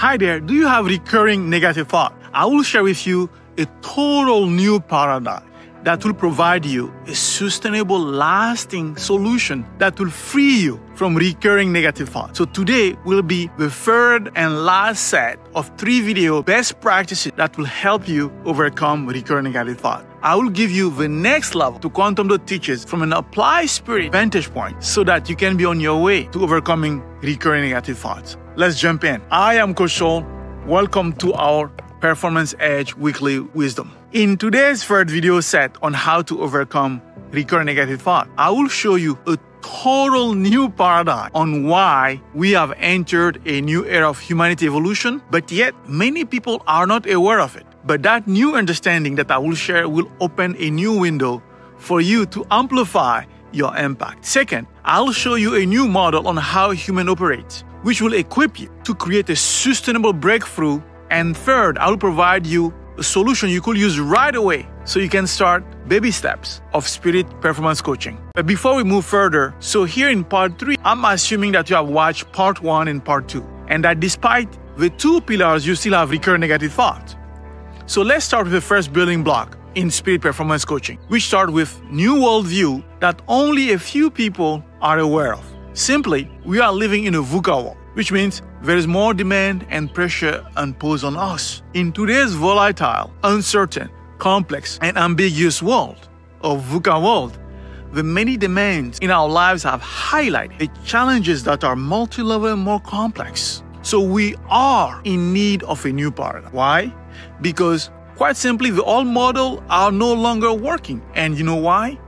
Hi there, do you have recurring negative thought? I will share with you a total new paradigm that will provide you a sustainable, lasting solution that will free you from recurring negative thoughts. So today will be the third and last set of three video best practices that will help you overcome recurring negative thought. I will give you the next level to Quantum Do teaches from an applied spirit vantage point so that you can be on your way to overcoming recurring negative thoughts. Let's jump in. I am Coach Soul. Welcome to our Performance Edge Weekly Wisdom. In today's third video set on how to overcome recurring negative thought, I will show you a total new paradigm on why we have entered a new era of humanity evolution, but yet many people are not aware of it. But that new understanding that I will share will open a new window for you to amplify your impact. Second, I'll show you a new model on how human operates, which will equip you to create a sustainable breakthrough and third, I will provide you a solution you could use right away so you can start baby steps of spirit performance coaching. But before we move further, so here in part three, I'm assuming that you have watched part one and part two, and that despite the two pillars, you still have recurring negative thought. So let's start with the first building block in spirit performance coaching. We start with new worldview that only a few people are aware of. Simply, we are living in a VUCA world which means there is more demand and pressure imposed on us. In today's volatile, uncertain, complex, and ambiguous world, or VUCA world, the many demands in our lives have highlighted the challenges that are multi-level and more complex. So we are in need of a new paradigm. Why? Because quite simply, the old model are no longer working. And you know why?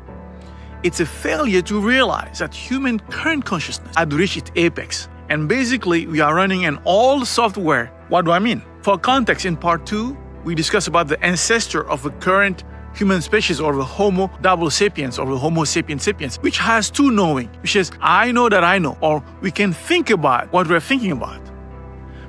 It's a failure to realize that human current consciousness had reached its apex and basically, we are running an old software. What do I mean? For context, in part two, we discuss about the ancestor of the current human species or the Homo double sapiens or the Homo sapiens sapiens, which has two knowing, which is I know that I know, or we can think about what we're thinking about.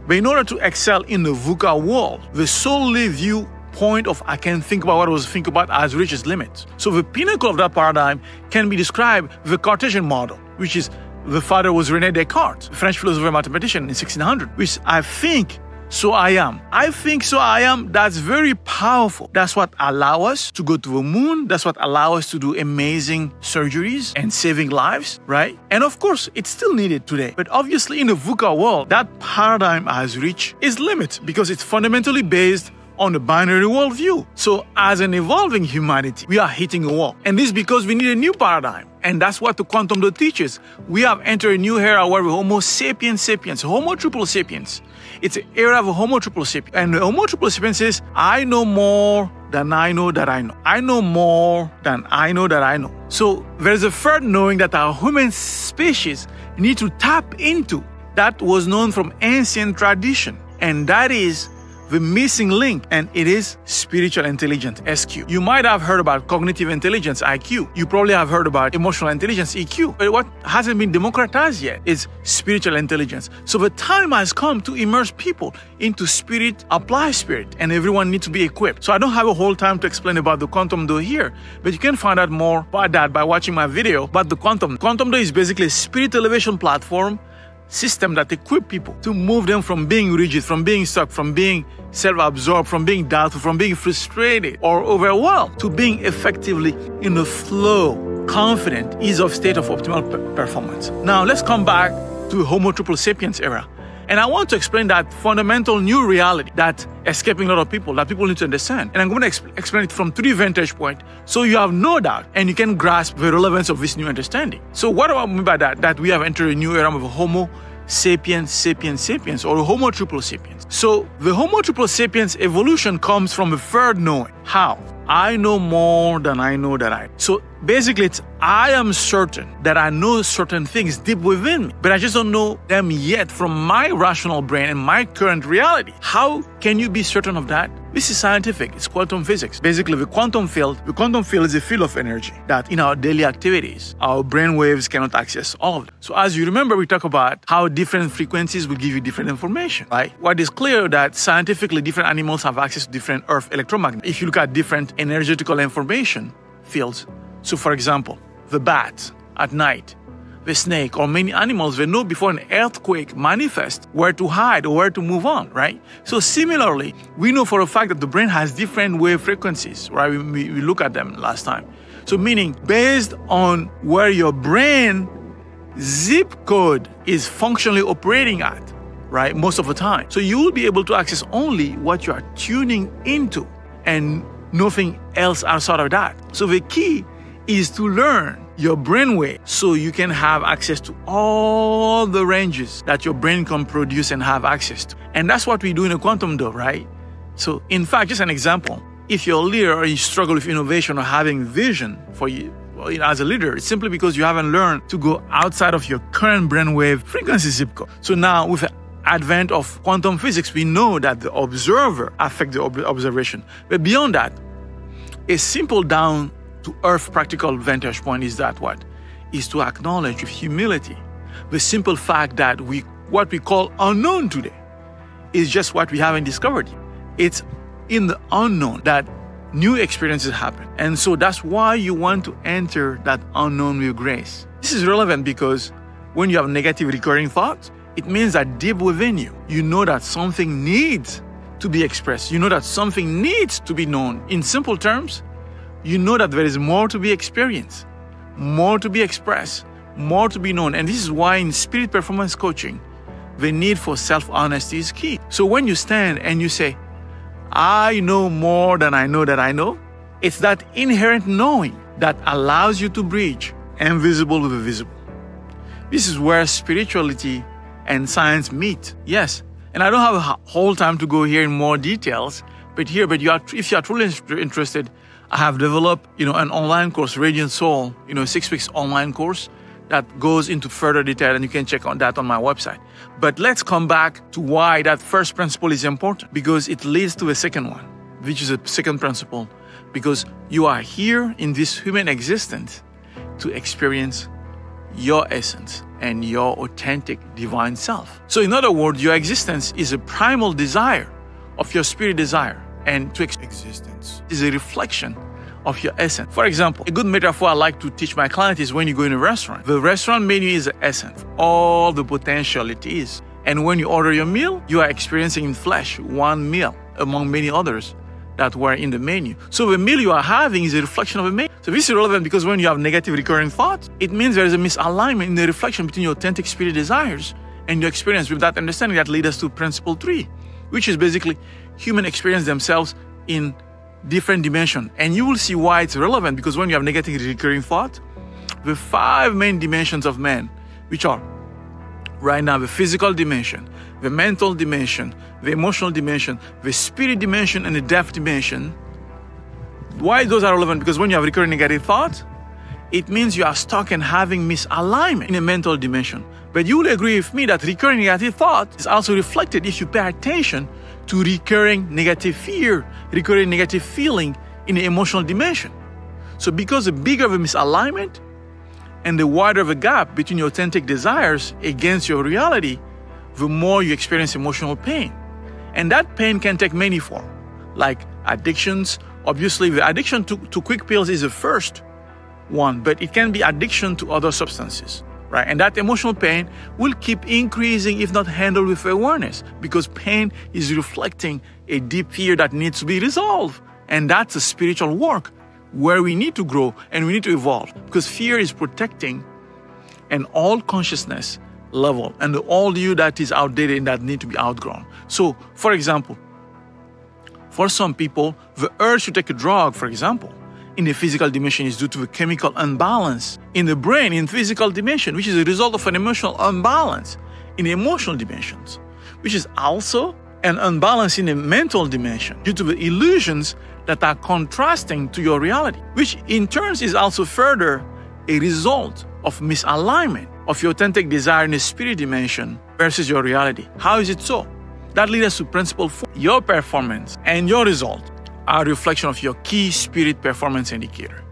But in order to excel in the VUCA world, the solely view point of I can think about what I was thinking about has reached its limits. So the pinnacle of that paradigm can be described the Cartesian model, which is the father was Rene Descartes, French philosopher and mathematician in 1600, which I think so I am. I think so I am. That's very powerful. That's what allow us to go to the moon. That's what allow us to do amazing surgeries and saving lives, right? And of course, it's still needed today. But obviously in the VUCA world, that paradigm has reached its limit because it's fundamentally based on a binary worldview. So, as an evolving humanity, we are hitting a wall. And this is because we need a new paradigm. And that's what the quantum do teaches. We have entered a new era where we're Homo sapiens sapiens, Homo triple sapiens. It's an era of Homo triple. And the Homo sapiens says, I know more than I know that I know. I know more than I know that I know. So there's a third knowing that our human species need to tap into that was known from ancient tradition. And that is the missing link, and it is spiritual intelligence, SQ. You might have heard about cognitive intelligence, IQ. You probably have heard about emotional intelligence, EQ. But what hasn't been democratized yet is spiritual intelligence. So the time has come to immerse people into spirit, apply spirit, and everyone needs to be equipped. So I don't have a whole time to explain about the quantum do here, but you can find out more about that by watching my video about the quantum. Quantum do is basically a spirit elevation platform system that equip people to move them from being rigid, from being stuck, from being self-absorbed, from being doubtful, from being frustrated or overwhelmed, to being effectively in a flow, confident, ease of state of optimal performance. Now let's come back to Homo triple sapiens era. And I want to explain that fundamental new reality that escaping a lot of people, that people need to understand. And I'm going to exp- explain it from three vantage points so you have no doubt and you can grasp the relevance of this new understanding. So, what do I mean by that? That we have entered a new era of Homo sapiens, sapiens, sapiens, or Homo triple sapiens. So, the Homo triple sapiens evolution comes from the third knowing. How? I know more than I know that I. So basically, it's I am certain that I know certain things deep within me, but I just don't know them yet from my rational brain and my current reality. How can you be certain of that? This is scientific. It's quantum physics. Basically, the quantum field, the quantum field is a field of energy that in our daily activities, our brain waves cannot access all of it. So as you remember, we talk about how different frequencies will give you different information, right? What is clear that scientifically different animals have access to different earth electromagnets. If you look at different energetical information fields. So, for example, the bat at night the snake or many animals, they know before an earthquake manifests where to hide or where to move on, right? So similarly, we know for a fact that the brain has different wave frequencies, right? We, we, we look at them last time. So meaning based on where your brain zip code is functionally operating at, right? Most of the time. So you will be able to access only what you are tuning into and nothing else outside of that. So the key is to learn your brainwave so you can have access to all the ranges that your brain can produce and have access to. And that's what we do in a quantum do, right? So in fact, just an example, if you're a leader or you struggle with innovation or having vision for you, well, as a leader, it's simply because you haven't learned to go outside of your current brainwave frequency zip code. So now with the advent of quantum physics, we know that the observer affects the observation. But beyond that, a simple down to earth practical vantage point is that what? Is to acknowledge with humility the simple fact that we what we call unknown today is just what we haven't discovered. It's in the unknown that new experiences happen. And so that's why you want to enter that unknown with grace. This is relevant because when you have negative recurring thoughts, it means that deep within you, you know that something needs to be expressed. You know that something needs to be known. In simple terms, you know that there is more to be experienced, more to be expressed, more to be known. And this is why in spirit performance coaching, the need for self honesty is key. So when you stand and you say, I know more than I know that I know, it's that inherent knowing that allows you to bridge invisible with the visible. This is where spirituality and science meet. Yes. And I don't have a whole time to go here in more details, but here, but you are, if you are truly interested, I have developed, you know, an online course, Radiant Soul, you know, six weeks online course that goes into further detail and you can check on that on my website. But let's come back to why that first principle is important because it leads to a second one, which is a second principle because you are here in this human existence to experience your essence and your authentic divine self. So in other words, your existence is a primal desire of your spirit desire and to ex- existence is a reflection of your essence. For example, a good metaphor I like to teach my clients is when you go in a restaurant. The restaurant menu is the essence, all the potential it is. And when you order your meal, you are experiencing in flesh one meal among many others that were in the menu. So the meal you are having is a reflection of a menu. So this is relevant because when you have negative recurring thoughts, it means there is a misalignment in the reflection between your authentic spirit desires and your experience with that understanding that leads us to principle three, which is basically human experience themselves in different dimension. And you will see why it's relevant because when you have negative recurring thought, the five main dimensions of man, which are right now the physical dimension, the mental dimension, the emotional dimension, the spirit dimension, and the depth dimension. Why those are relevant? Because when you have recurring negative thought, it means you are stuck and having misalignment in a mental dimension. But you will agree with me that recurring negative thought is also reflected if you pay attention to recurring negative fear, recurring negative feeling in the emotional dimension. So, because the bigger the misalignment and the wider the gap between your authentic desires against your reality, the more you experience emotional pain. And that pain can take many forms, like addictions. Obviously, the addiction to, to quick pills is the first one, but it can be addiction to other substances right? And that emotional pain will keep increasing if not handled with awareness because pain is reflecting a deep fear that needs to be resolved. And that's a spiritual work where we need to grow and we need to evolve because fear is protecting an all consciousness level and all you that is outdated and that need to be outgrown. So, for example, for some people, the urge to take a drug, for example, in the physical dimension is due to a chemical imbalance in the brain in physical dimension, which is a result of an emotional imbalance in the emotional dimensions, which is also an imbalance in the mental dimension due to the illusions that are contrasting to your reality, which in turn is also further a result of misalignment of your authentic desire in the spirit dimension versus your reality. How is it so? That leads us to principle four. Your performance and your result are a reflection of your key spirit performance indicator.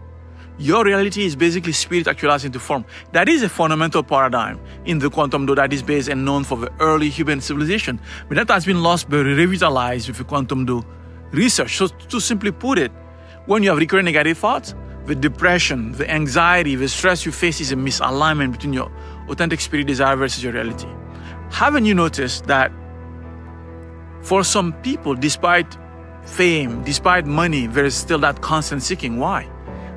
Your reality is basically spirit actualized into form. That is a fundamental paradigm in the quantum do that is based and known for the early human civilization. But that has been lost but revitalized with the quantum do research. So to simply put it, when you have recurring negative thoughts, the the depression, the anxiety, the stress you face is a misalignment between your authentic spirit desire versus your reality. Haven't you noticed that for some people, despite fame, despite money, there is still that constant seeking? Why?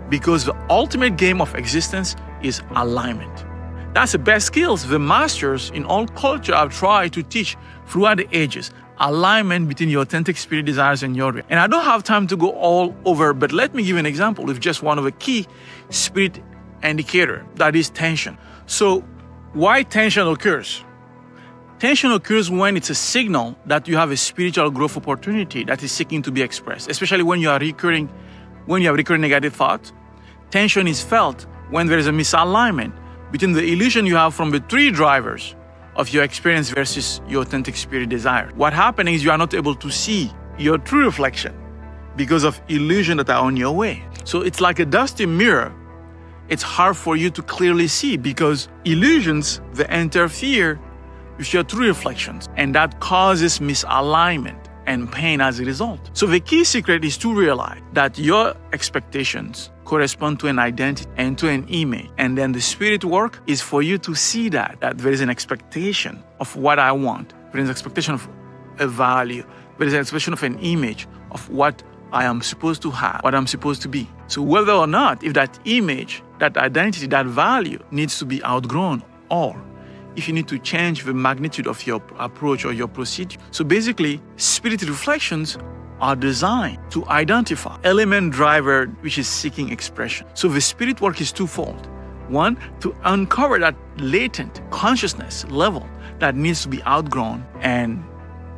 Because the ultimate game of existence is alignment. That's the best skills the masters in all culture have tried to teach throughout the ages alignment between your authentic spirit desires and your and i don't have time to go all over but let me give an example with just one of the key spirit indicator that is tension. So why tension occurs? Tension occurs when it's a signal that you have a spiritual growth opportunity that is seeking to be expressed especially when you are recurring when you have recurring negative thoughts. Tension is felt when there is a misalignment between the illusion you have from the three drivers of your experience versus your authentic spirit desire. What happens is you are not able to see your true reflection because of illusion that are on your way. So it's like a dusty mirror. It's hard for you to clearly see because illusions they interfere with your true reflections and that causes misalignment and pain as a result. So the key secret is to realize that your expectations correspond to an identity and to an image. And then the spirit work is for you to see that, that there is an expectation of what I want. There is an expectation of a value. There is an expectation of an image of what I am supposed to have, what I'm supposed to be. So whether or not, if that image, that identity, that value needs to be outgrown or if you need to change the magnitude of your approach or your procedure. So basically, spirit reflections are designed to identify element driver which is seeking expression. So the spirit work is twofold. One, to uncover that latent consciousness level that needs to be outgrown and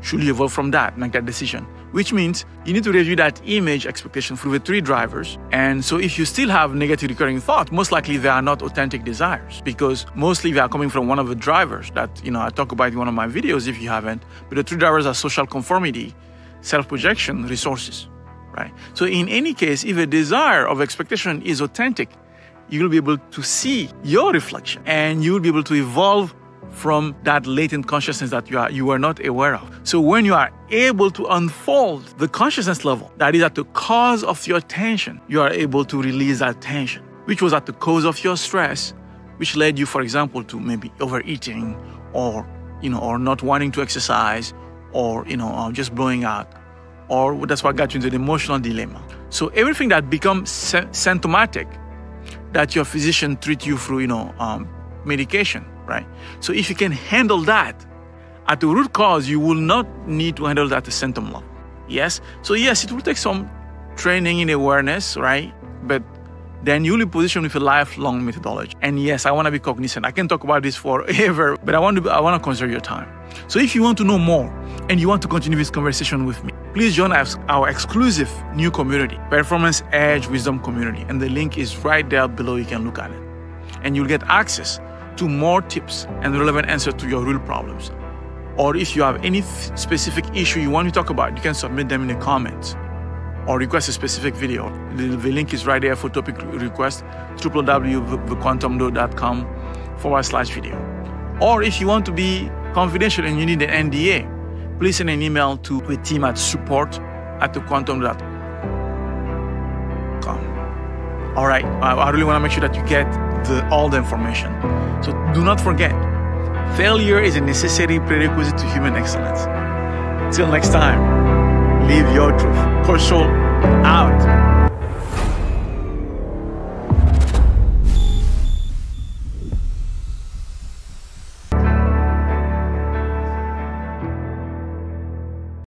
should you evolve from that, make that decision. Which means you need to review that image expectation through the three drivers. And so if you still have negative recurring thought, most likely they are not authentic desires because mostly they are coming from one of the drivers that, you know, I talk about in one of my videos if you haven't. But the three drivers are social conformity, self projection resources, right? So, in any case, if a desire of expectation is authentic, you will be able to see your reflection and you will be able to evolve from that latent consciousness that you are you are not aware of. So when you are able to unfold the consciousness level that is at the cause of your tension, you are able to release that tension, which was at the cause of your stress, which led you, for example, to maybe overeating or you know, or not wanting to exercise or you know uh, just blowing out or that's what got you into the emotional dilemma so everything that becomes symptomatic that your physician treat you through you know um, medication right so if you can handle that at the root cause you will not need to handle that at the symptom level yes so yes it will take some training in awareness right but then you'll be positioned with a lifelong methodology. And yes, I want to be cognizant. I can talk about this forever, but I want to be, I want to conserve your time. So if you want to know more and you want to continue this conversation with me, please join us, our exclusive new community, Performance Edge Wisdom Community, and the link is right there below. You can look at it, and you'll get access to more tips and relevant answers to your real problems. Or if you have any specific issue you want to talk about, you can submit them in the comments or request a specific video. The, the link is right there for topic request www.thequantumdo.com forward slash video. Or if you want to be confidential and you need an NDA, please send an email to the team at support at thequantum.com. All right, I really want to make sure that you get the, all the information. So do not forget, failure is a necessary prerequisite to human excellence. Till next time live your truth. Coach out.